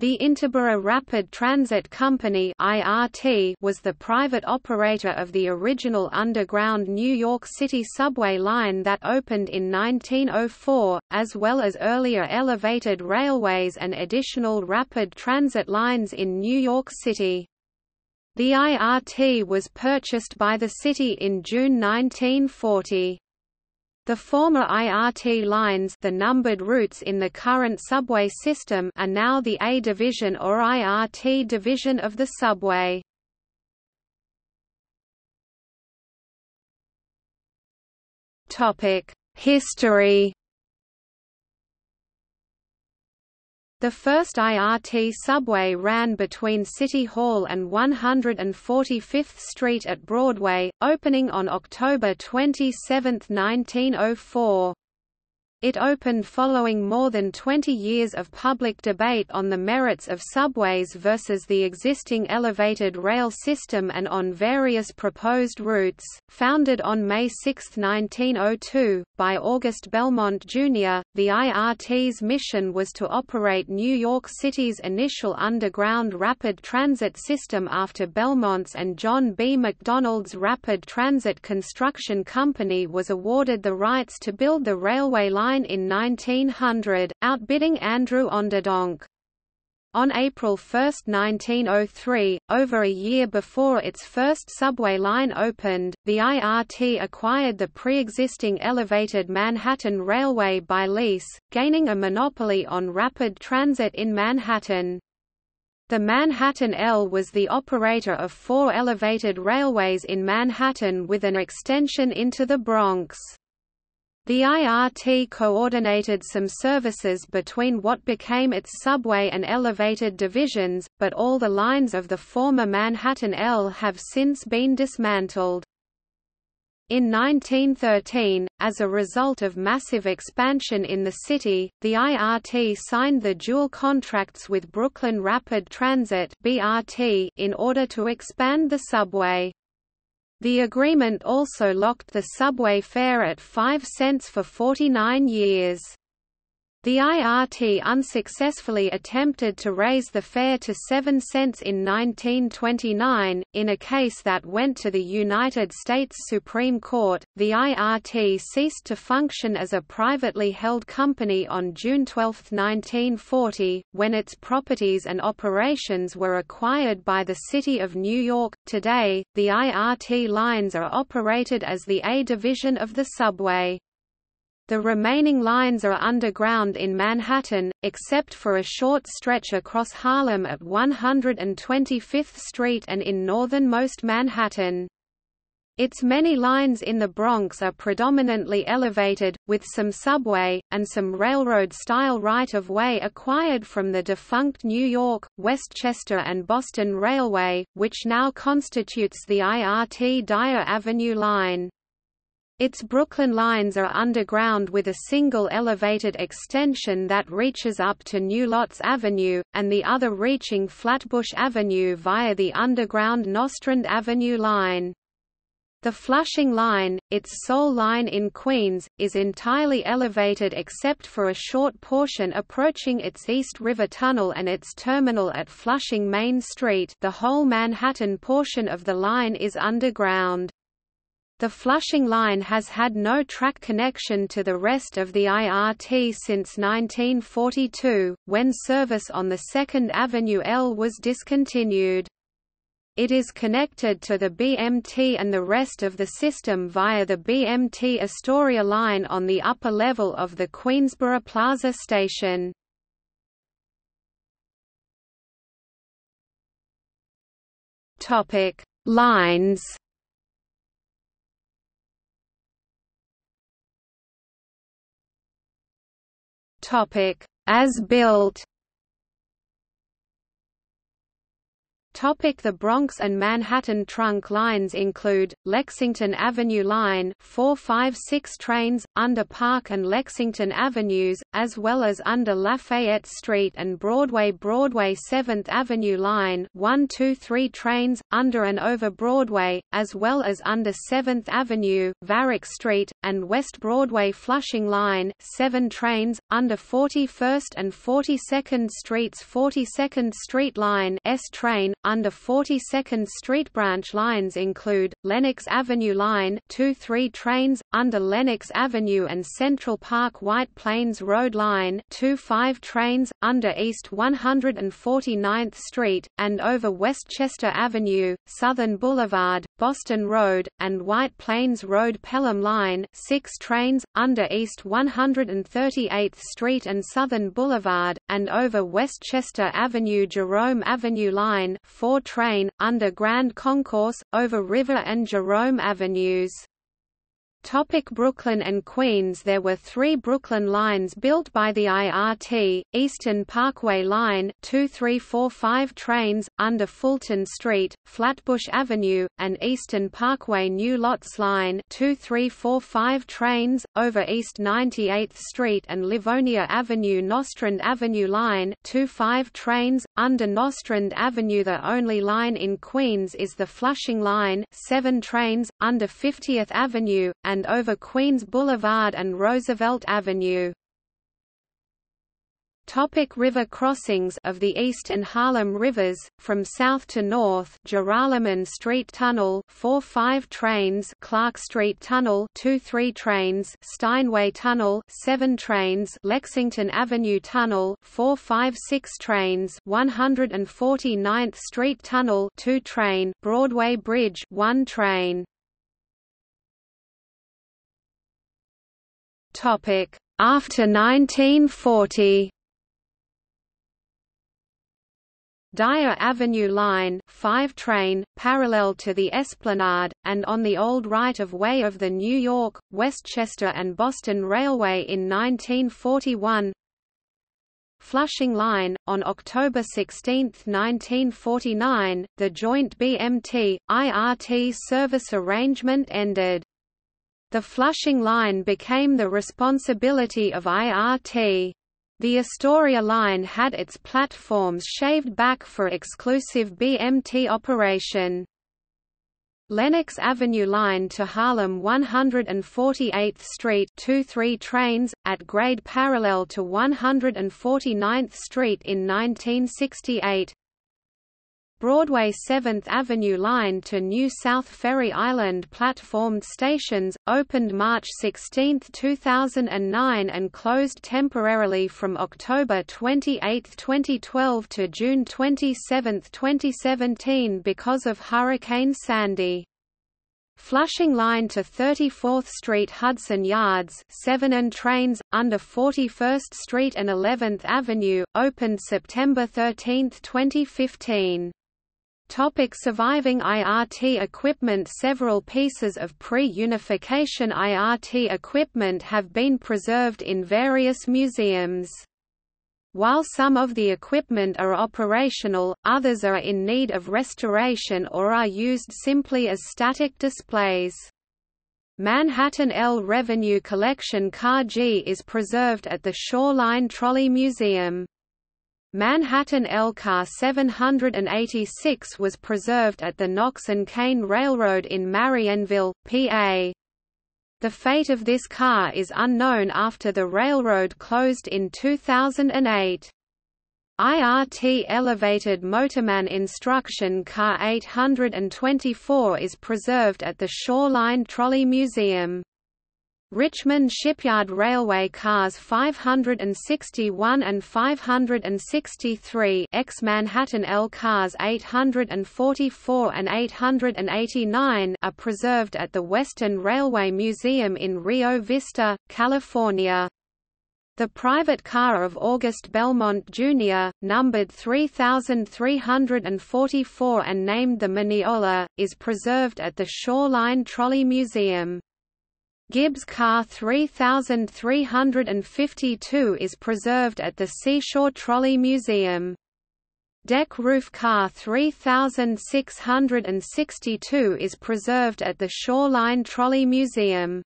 The Interborough Rapid Transit Company (IRT) was the private operator of the original underground New York City subway line that opened in 1904, as well as earlier elevated railways and additional rapid transit lines in New York City. The IRT was purchased by the city in June 1940. The former IRT lines the numbered routes in the current subway system are now the A division or IRT division of the subway. History The first IRT subway ran between City Hall and 145th Street at Broadway, opening on October 27, 1904. It opened following more than 20 years of public debate on the merits of subways versus the existing elevated rail system and on various proposed routes. Founded on May 6, 1902, by August Belmont, Jr., the IRT's mission was to operate New York City's initial underground rapid transit system after Belmont's and John B. McDonald's Rapid Transit Construction Company was awarded the rights to build the railway line line in 1900, outbidding Andrew Onderdonk. On April 1, 1903, over a year before its first subway line opened, the IRT acquired the pre-existing elevated Manhattan Railway by lease, gaining a monopoly on rapid transit in Manhattan. The Manhattan L was the operator of four elevated railways in Manhattan with an extension into the Bronx. The IRT coordinated some services between what became its subway and elevated divisions, but all the lines of the former Manhattan L have since been dismantled. In 1913, as a result of massive expansion in the city, the IRT signed the dual contracts with Brooklyn Rapid Transit in order to expand the subway. The agreement also locked the subway fare at 5 cents for 49 years. The IRT unsuccessfully attempted to raise the fare to 7 cents in 1929, in a case that went to the United States Supreme Court. The IRT ceased to function as a privately held company on June 12, 1940, when its properties and operations were acquired by the City of New York. Today, the IRT lines are operated as the A division of the subway. The remaining lines are underground in Manhattan, except for a short stretch across Harlem at 125th Street and in northernmost Manhattan. Its many lines in the Bronx are predominantly elevated, with some subway, and some railroad-style right-of-way acquired from the defunct New York, Westchester and Boston Railway, which now constitutes the IRT Dyer Avenue line. Its Brooklyn lines are underground with a single elevated extension that reaches up to New Lots Avenue, and the other reaching Flatbush Avenue via the underground Nostrand Avenue line. The Flushing Line, its sole line in Queens, is entirely elevated except for a short portion approaching its East River Tunnel and its terminal at Flushing Main Street the whole Manhattan portion of the line is underground. The Flushing line has had no track connection to the rest of the IRT since 1942, when service on the 2nd Avenue L was discontinued. It is connected to the BMT and the rest of the system via the BMT Astoria line on the upper level of the Queensboro Plaza station. Lines Topic: As built. Topic the Bronx and Manhattan trunk lines include, Lexington Avenue Line 456 trains, under Park and Lexington Avenues, as well as under Lafayette Street and Broadway Broadway 7th Avenue Line 123 trains, under and over Broadway, as well as under 7th Avenue, Varick Street, and West Broadway Flushing Line 7 trains, under 41st and 42nd Streets 42nd Street Line S train, under 42nd Street branch lines include, Lenox Avenue Line 2-3 trains, under Lenox Avenue and Central Park White Plains Road Line 2-5 trains, under East 149th Street, and over Westchester Avenue, Southern Boulevard, Boston Road, and White Plains Road Pelham Line 6 trains, under East 138th Street and Southern Boulevard, and over Westchester Avenue Jerome Avenue Line 4 train, under Grand Concourse, over River and Jerome Avenues. Topic Brooklyn and Queens. There were three Brooklyn lines built by the IRT, Eastern Parkway Line 2345 trains, under Fulton Street, Flatbush Avenue, and Eastern Parkway New Lots Line 2345 trains, over East 98th Street and Livonia Avenue Nostrand Avenue Line 25 trains, under Nostrand Avenue. The only line in Queens is the Flushing Line 7 trains, under 50th Avenue, and over Queens Boulevard and Roosevelt Avenue. Topic river crossings of the East and Harlem Rivers, from south to north Joralemon Street Tunnel 4-5 trains Clark Street Tunnel 2-3 trains Steinway Tunnel 7 trains Lexington Avenue Tunnel 4-5-6 trains 149th Street Tunnel 2 train Broadway Bridge 1 train After 1940 Dyer Avenue Line 5 train, parallel to the Esplanade, and on the old right-of-way of the New York, Westchester and Boston Railway in 1941 Flushing Line, on October 16, 1949, the joint BMT-IRT service arrangement ended. The Flushing Line became the responsibility of IRT. The Astoria Line had its platforms shaved back for exclusive BMT operation. Lenox Avenue Line to Harlem 148th Street 2-3 trains, at grade parallel to 149th Street in 1968 Broadway 7th Avenue line to New South Ferry Island platformed stations, opened March 16, 2009 and closed temporarily from October 28, 2012 to June 27, 2017 because of Hurricane Sandy. Flushing Line to 34th Street Hudson Yards 7 and trains, under 41st Street and 11th Avenue, opened September 13, 2015. Topic surviving IRT equipment Several pieces of pre-unification IRT equipment have been preserved in various museums. While some of the equipment are operational, others are in need of restoration or are used simply as static displays. Manhattan L Revenue Collection Car G is preserved at the Shoreline Trolley Museum. Manhattan L Car 786 was preserved at the Knox and Kane Railroad in Marienville, PA. The fate of this car is unknown after the railroad closed in 2008. IRT Elevated Motorman Instruction Car 824 is preserved at the Shoreline Trolley Museum. Richmond Shipyard Railway Cars 561 and 563 ex-Manhattan L Cars 844 and 889 are preserved at the Western Railway Museum in Rio Vista, California. The private car of August Belmont Jr., numbered 3344 and named the Mineola, is preserved at the Shoreline Trolley Museum. Gibbs Car 3352 is preserved at the Seashore Trolley Museum. Deck Roof Car 3662 is preserved at the Shoreline Trolley Museum.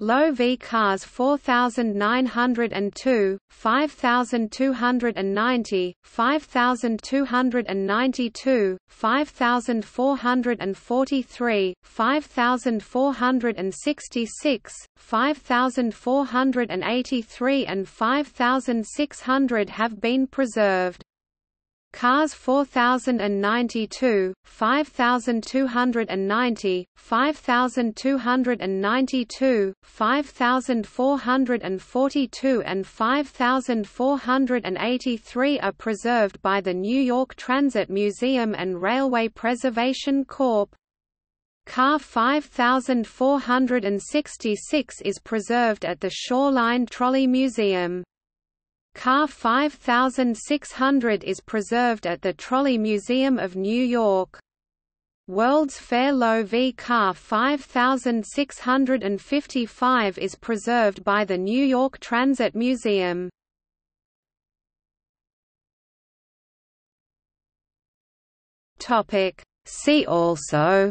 Low V cars 4902, 5290, 5292, 5443, 5466, 5483 and 5600 have been preserved. Cars 4092, 5290, 5292, 5442 and 5483 are preserved by the New York Transit Museum and Railway Preservation Corp. Car 5466 is preserved at the Shoreline Trolley Museum. Car 5600 is preserved at the Trolley Museum of New York. World's Fair Low V Car 5655 is preserved by the New York Transit Museum. See also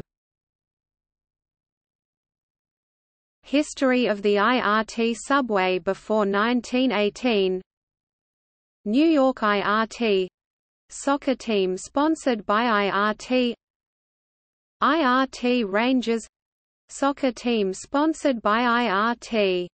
History of the IRT subway before 1918 New York IRT Soccer team sponsored by IRT IRT Rangers. Soccer team sponsored by IRT